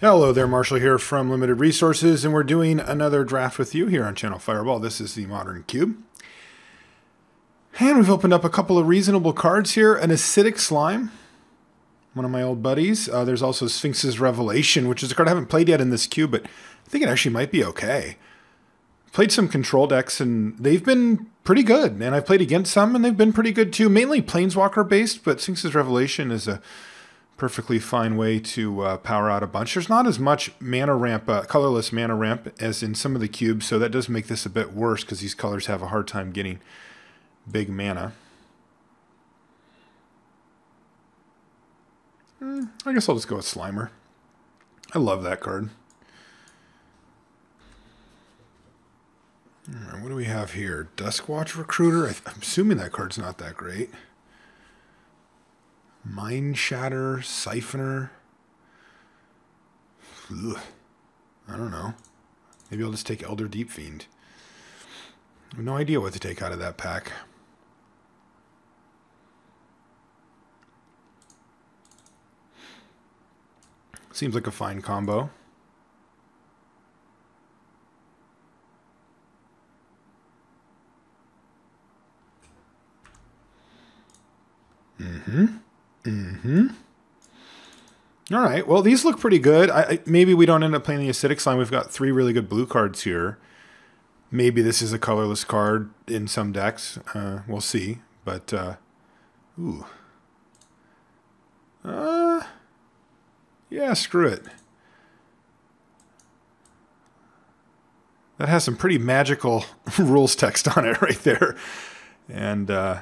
Hello there, Marshall here from Limited Resources, and we're doing another draft with you here on Channel Fireball. This is the Modern Cube. And we've opened up a couple of reasonable cards here. An Acidic Slime, one of my old buddies. Uh, there's also Sphinx's Revelation, which is a card I haven't played yet in this cube, but I think it actually might be okay. Played some control decks, and they've been pretty good. And I've played against some, and they've been pretty good too. Mainly Planeswalker based, but Sphinx's Revelation is a perfectly fine way to uh, power out a bunch. There's not as much mana ramp, uh, colorless mana ramp as in some of the cubes, so that does make this a bit worse because these colors have a hard time getting big mana. Mm, I guess I'll just go with Slimer. I love that card. what do we have here? Duskwatch Recruiter? I am assuming that card's not that great. Mind Shatter, Siphoner. Ugh. I don't know. Maybe I'll just take Elder Deep Fiend. I have no idea what to take out of that pack. Seems like a fine combo. Mm-hmm. Mm-hmm. All right. Well, these look pretty good. I, I, maybe we don't end up playing the acidic slime. We've got three really good blue cards here. Maybe this is a colorless card in some decks. Uh, we'll see. But uh, ooh. Uh, yeah. Screw it. That has some pretty magical rules text on it right there, and. Uh,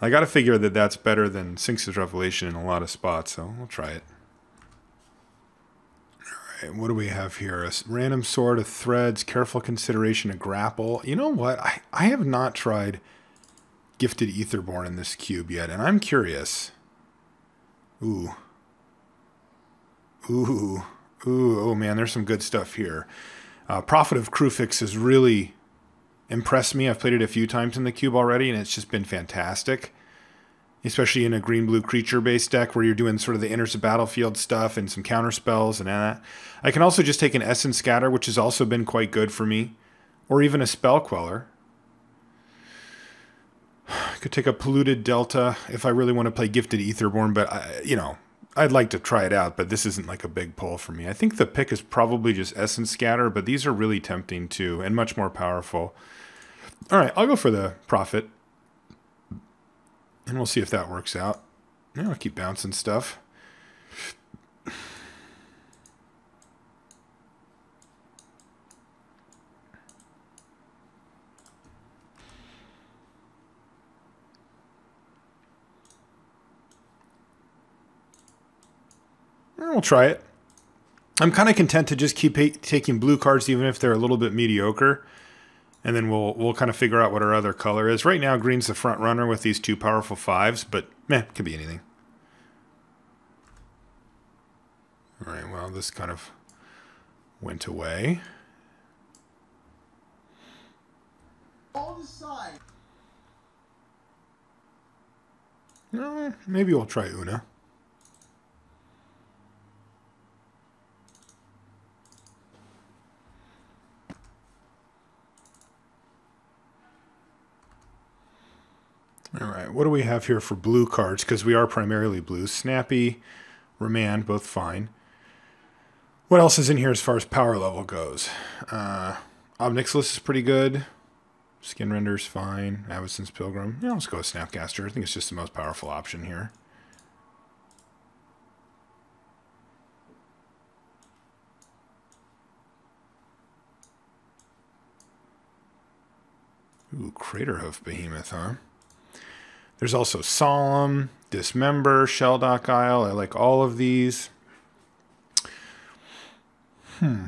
I got to figure that that's better than Sphinx's Revelation in a lot of spots, so we'll try it. All right, what do we have here? A random sword of threads, careful consideration, a grapple. You know what? I, I have not tried Gifted Aetherborn in this cube yet, and I'm curious. Ooh. Ooh. Ooh, oh man, there's some good stuff here. Uh, Prophet of Kruphix is really impressed me. I've played it a few times in the cube already, and it's just been fantastic. Especially in a green blue creature based deck where you're doing sort of the enters the battlefield stuff and some counter spells and that. I can also just take an Essence Scatter, which has also been quite good for me, or even a Spell Queller. I could take a Polluted Delta if I really want to play Gifted Aetherborn, but I, you know, I'd like to try it out, but this isn't like a big pull for me. I think the pick is probably just Essence Scatter, but these are really tempting too and much more powerful. All right, I'll go for the Prophet. And we'll see if that works out. Yeah, I'll keep bouncing stuff. We'll try it. I'm kind of content to just keep taking blue cards even if they're a little bit mediocre and then we'll we'll kind of figure out what our other color is. Right now, green's the front runner with these two powerful fives, but meh, could be anything. All right, well, this kind of went away. No, eh, maybe we'll try Oona. All right, what do we have here for blue cards? Because we are primarily blue. Snappy, Remand, both fine. What else is in here as far as power level goes? Uh, Ob Nixilis is pretty good. Skinrender's fine. Avacyn's Pilgrim. Yeah, let's go with Snapcaster. I think it's just the most powerful option here. Ooh, Craterhoof Behemoth, huh? There's also Solemn, Dismember, Shelldock Isle. I like all of these. Hmm.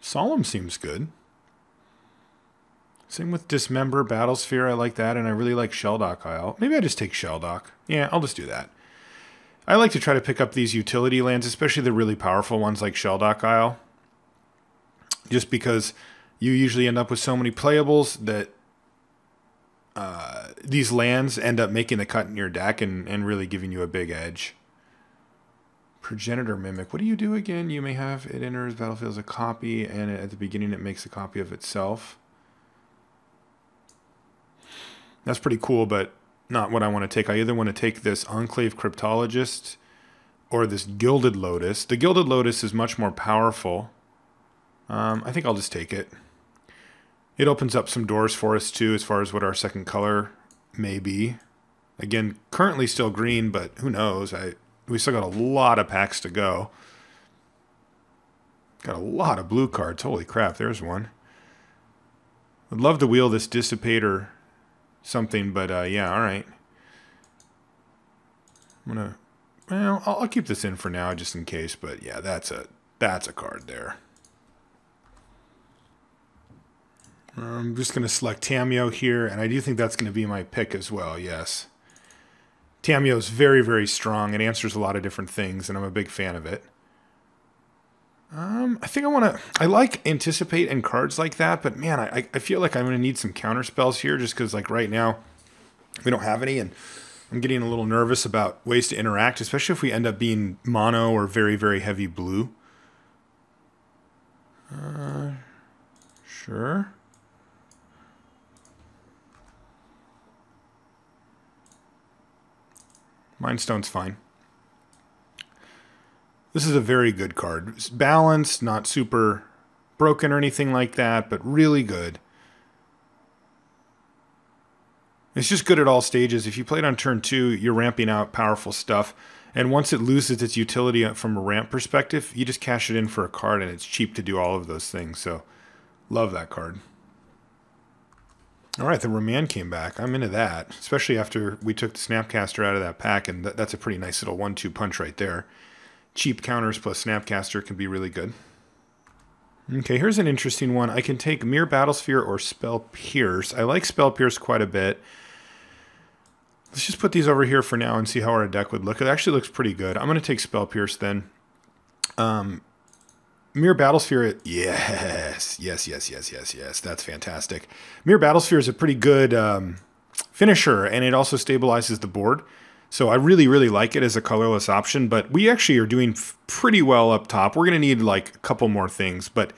Solemn seems good. Same with Dismember, Battlesphere. I like that, and I really like Shelldock Isle. Maybe I just take Shelldock. Yeah, I'll just do that. I like to try to pick up these utility lands, especially the really powerful ones like Shelldock Isle. Just because you usually end up with so many playables that uh, these lands end up making the cut in your deck and, and really giving you a big edge. Progenitor Mimic. What do you do again? You may have it enters battlefield as a copy, and at the beginning it makes a copy of itself. That's pretty cool, but not what I want to take. I either want to take this Enclave Cryptologist or this Gilded Lotus. The Gilded Lotus is much more powerful. Um, I think I'll just take it. It opens up some doors for us too, as far as what our second color may be. Again, currently still green, but who knows? I we still got a lot of packs to go. Got a lot of blue cards. Holy crap! There's one. I'd love to wheel this dissipator something, but uh, yeah, all right. I'm gonna. Well, I'll, I'll keep this in for now, just in case. But yeah, that's a that's a card there. I'm just going to select Tamiyo here, and I do think that's going to be my pick as well, yes. Tamiyo is very, very strong. It answers a lot of different things, and I'm a big fan of it. Um, I think I want to... I like Anticipate and cards like that, but man, I, I feel like I'm going to need some counter spells here just because, like, right now we don't have any, and I'm getting a little nervous about ways to interact, especially if we end up being mono or very, very heavy blue. Uh, sure. Mindstone's fine. This is a very good card. It's balanced, not super broken or anything like that, but really good. It's just good at all stages. If you play it on turn two, you're ramping out powerful stuff. And once it loses its utility from a ramp perspective, you just cash it in for a card and it's cheap to do all of those things. So, love that card. All right, the Remand came back. I'm into that, especially after we took the Snapcaster out of that pack, and th- that's a pretty nice little one-two punch right there. Cheap counters plus Snapcaster can be really good. Okay, here's an interesting one. I can take Myr Battlesphere or Spell Pierce. I like Spell Pierce quite a bit. Let's just put these over here for now and see how our deck would look. It actually looks pretty good. I'm going to take Spell Pierce then. Um, Myr Battlesphere, yes, yes, yes, yes, yes, yes. That's fantastic. Myr Battlesphere is a pretty good um, finisher, and it also stabilizes the board. So I really, really like it as a colorless option. But we actually are doing pretty well up top. We're going to need like a couple more things, but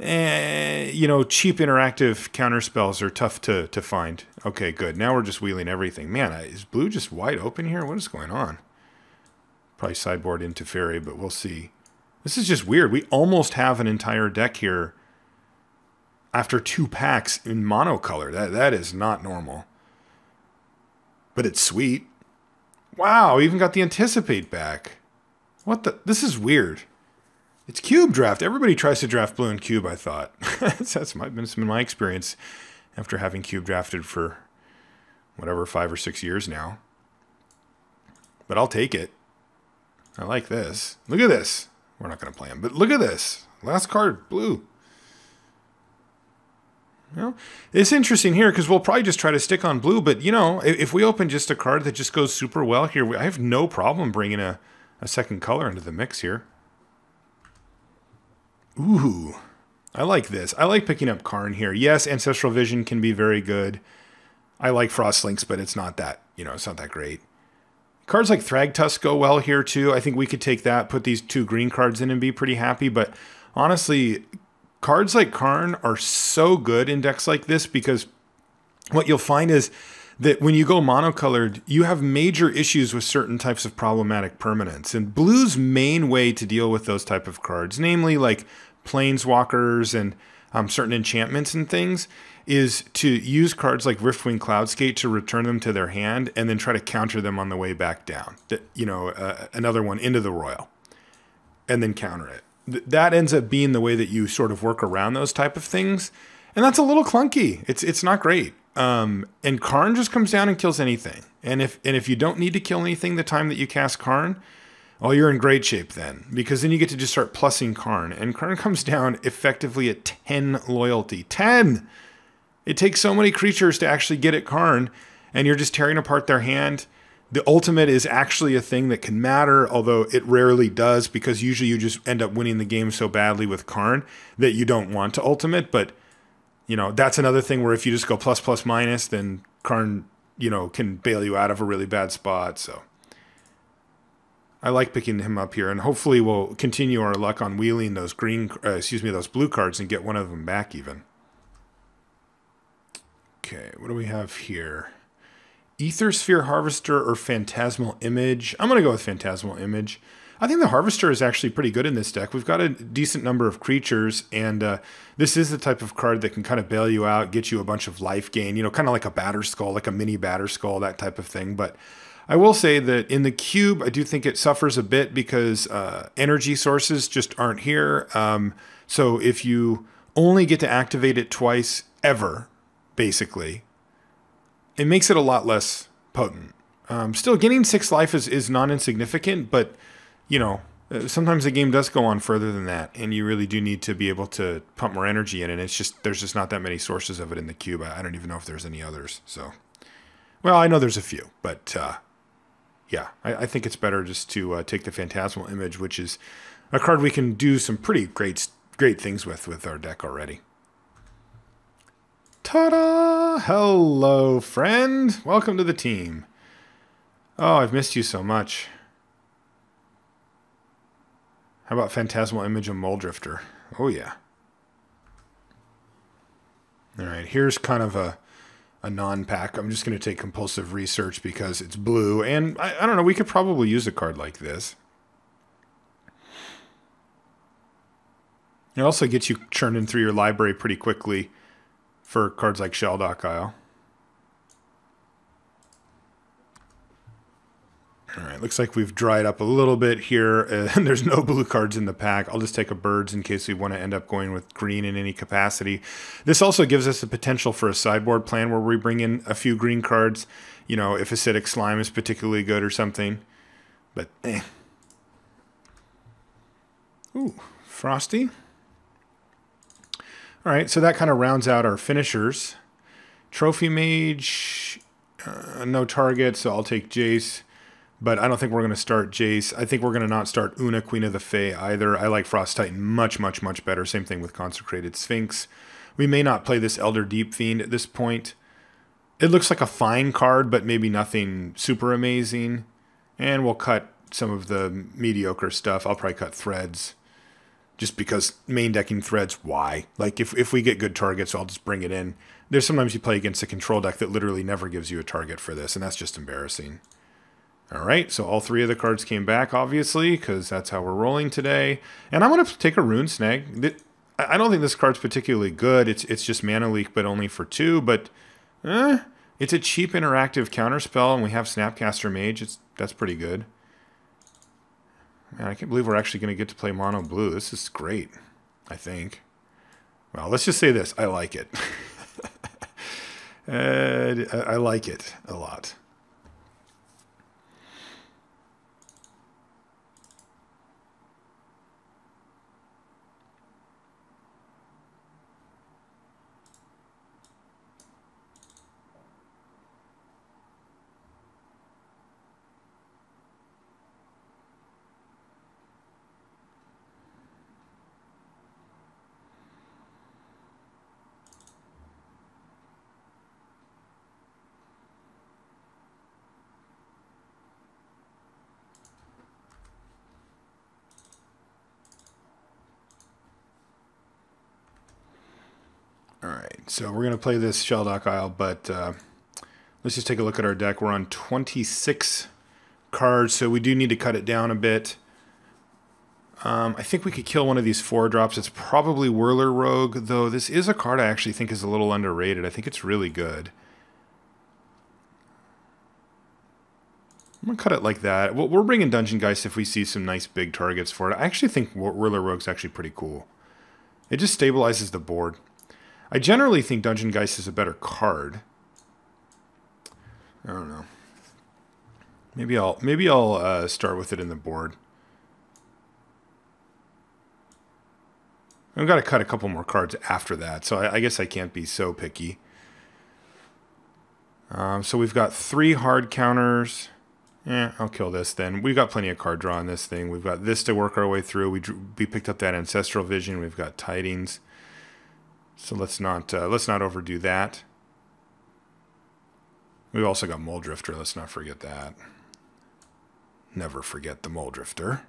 eh, you know, cheap interactive counter spells are tough to to find. Okay, good. Now we're just wheeling everything. Man, is blue just wide open here? What is going on? Probably sideboard into fairy, but we'll see. This is just weird. We almost have an entire deck here after two packs in monocolor. That that is not normal. But it's sweet. Wow, even got the anticipate back. What the this is weird. It's cube draft. Everybody tries to draft blue and cube, I thought. that's my, been my experience after having cube drafted for whatever, five or six years now. But I'll take it. I like this. Look at this. We're not going to play him. But look at this. Last card, blue. You it's interesting here because we'll probably just try to stick on blue. But, you know, if we open just a card that just goes super well here, I have no problem bringing a, a second color into the mix here. Ooh, I like this. I like picking up Karn here. Yes, Ancestral Vision can be very good. I like Frost Lynx, but it's not that, you know, it's not that great. Cards like Thragtusk go well here too. I think we could take that, put these two green cards in and be pretty happy. But honestly, cards like Karn are so good in decks like this because what you'll find is that when you go monocolored, you have major issues with certain types of problematic permanents. And blue's main way to deal with those type of cards, namely like planeswalkers and um, certain enchantments and things, is to use cards like Riftwing Cloudskate to return them to their hand and then try to counter them on the way back down. You know, uh, another one into the Royal and then counter it. Th- that ends up being the way that you sort of work around those type of things. And that's a little clunky. It's it's not great. Um, and Karn just comes down and kills anything. And if and if you don't need to kill anything the time that you cast Karn, well, you're in great shape then, because then you get to just start plussing Karn. And Karn comes down effectively at 10 loyalty. 10! It takes so many creatures to actually get at Karn, and you're just tearing apart their hand. The ultimate is actually a thing that can matter, although it rarely does, because usually you just end up winning the game so badly with Karn that you don't want to ultimate. But, you know, that's another thing where if you just go plus, plus, minus, then Karn, you know, can bail you out of a really bad spot. So I like picking him up here, and hopefully we'll continue our luck on wheeling those green, uh, excuse me, those blue cards and get one of them back even. Okay, what do we have here? Aethersphere Harvester or Phantasmal Image. I'm going to go with Phantasmal Image. I think the Harvester is actually pretty good in this deck. We've got a decent number of creatures, and uh, this is the type of card that can kind of bail you out, get you a bunch of life gain, you know, kind of like a Batterskull, like a mini Batterskull, that type of thing. But I will say that in the cube, I do think it suffers a bit because uh, energy sources just aren't here. Um, so if you only get to activate it twice ever, basically, it makes it a lot less potent. Um, still, getting six life is, is non insignificant, but you know, uh, sometimes the game does go on further than that, and you really do need to be able to pump more energy in. And it's just there's just not that many sources of it in the cube. I, I don't even know if there's any others. So, well, I know there's a few, but uh, yeah, I, I, think it's better just to uh, take the phantasmal image, which is a card we can do some pretty great great things with with our deck already. Ta-da! Hello, friend. Welcome to the team. Oh, I've missed you so much. How about Phantasmal Image of Mulldrifter? Oh, yeah. All right, here's kind of a, a non-pack. I'm just going to take Compulsive Research because it's blue. And I, I don't know, we could probably use a card like this. It also gets you churning through your library pretty quickly for cards like Shelldock Isle. All right, looks like we've dried up a little bit here, and there's no blue cards in the pack. I'll just take a birds in case we want to end up going with green in any capacity. This also gives us the potential for a sideboard plan where we bring in a few green cards, you know, if acidic slime is particularly good or something. But, eh. Ooh, frosty. All right, so that kind of rounds out our finishers. Trophy Mage, uh, no target, so I'll take Jace. But I don't think we're going to start Jace. I think we're going to not start Oona, Queen of the Fae either. I like Frost Titan much, much, much better. Same thing with Consecrated Sphinx. We may not play this Elder Deep Fiend at this point. It looks like a fine card, but maybe nothing super amazing. And we'll cut some of the mediocre stuff. I'll probably cut threads just because main decking threads, why? Like if, if we get good targets, I'll just bring it in. There's sometimes you play against a control deck that literally never gives you a target for this, and that's just embarrassing. All right, so all three of the cards came back, obviously, because that's how we're rolling today. And I'm going to take a Rune Snag. I don't think this card's particularly good. It's it's just mana leak, but only for two. But eh, it's a cheap interactive counterspell, and we have Snapcaster Mage. It's that's pretty good. Man, I can't believe we're actually going to get to play mono blue. This is great, I think. Well, let's just say this. I like it. uh, I like it a lot. All right, so we're going to play this Shelldock Isle, but uh, let's just take a look at our deck. We're on 26 cards, so we do need to cut it down a bit. Um, I think we could kill one of these four drops. It's probably Whirler Rogue, though this is a card I actually think is a little underrated. I think it's really good. I'm going to cut it like that. We're bringing Dungeon Geist if we see some nice big targets for it. I actually think Whirler Rogue's actually pretty cool. It just stabilizes the board. I generally think Dungeon Geist is a better card. I don't know. Maybe I'll maybe I'll uh, start with it in the board. I've got to cut a couple more cards after that, so I, I guess I can't be so picky. Um, so we've got three hard counters. Yeah, I'll kill this then. We've got plenty of card draw on this thing. We've got this to work our way through. We drew, we picked up that ancestral vision. We've got tidings. So let's not uh, let's not overdo that. We've also got Mulldrifter. Let's not forget that. never forget the Mulldrifter.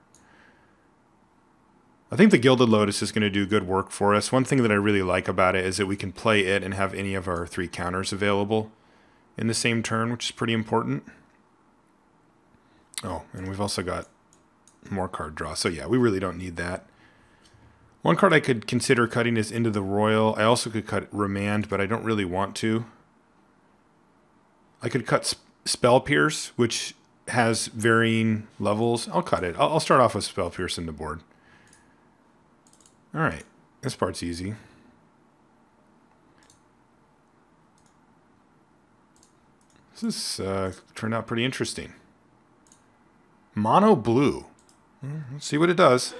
I think the Gilded Lotus is going to do good work for us. One thing that I really like about it is that we can play it and have any of our three counters available in the same turn, which is pretty important. Oh, and we've also got more card draw. So yeah, we really don't need that. One card I could consider cutting is Into the Roil. I also could cut Remand, but I don't really want to. I could cut Spell Pierce, which has varying levels. I'll cut it. I'll, I'll start off with Spell Pierce in the board. All right, this part's easy. This uh, turned out pretty interesting. Mono blue. Let's see what it does.